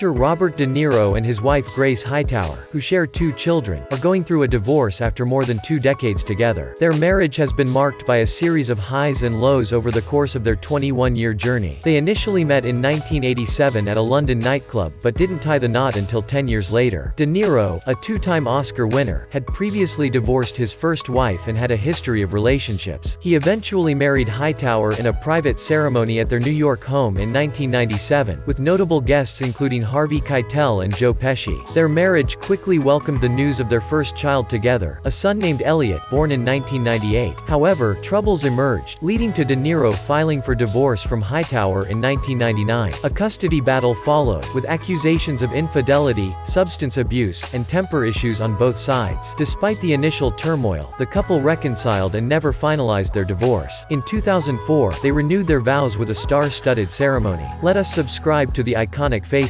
Actor Robert De Niro and his wife Grace Hightower, who share two children, are going through a divorce after more than two decades together. Their marriage has been marked by a series of highs and lows over the course of their 21-year journey. They initially met in 1987 at a London nightclub but didn't tie the knot until 10 years later. De Niro, a two-time Oscar winner, had previously divorced his first wife and had a history of relationships. He eventually married Hightower in a private ceremony at their New York home in 1997, with notable guests including Harvey Keitel and Joe Pesci. Their marriage quickly welcomed the news of their first child together, a son named Elliot, born in 1998. However, troubles emerged, leading to De Niro filing for divorce from Hightower in 1999. A custody battle followed, with accusations of infidelity, substance abuse, and temper issues on both sides. Despite the initial turmoil, the couple reconciled and never finalized their divorce. In 2004, they renewed their vows with a star-studded ceremony. Let us subscribe to the iconic face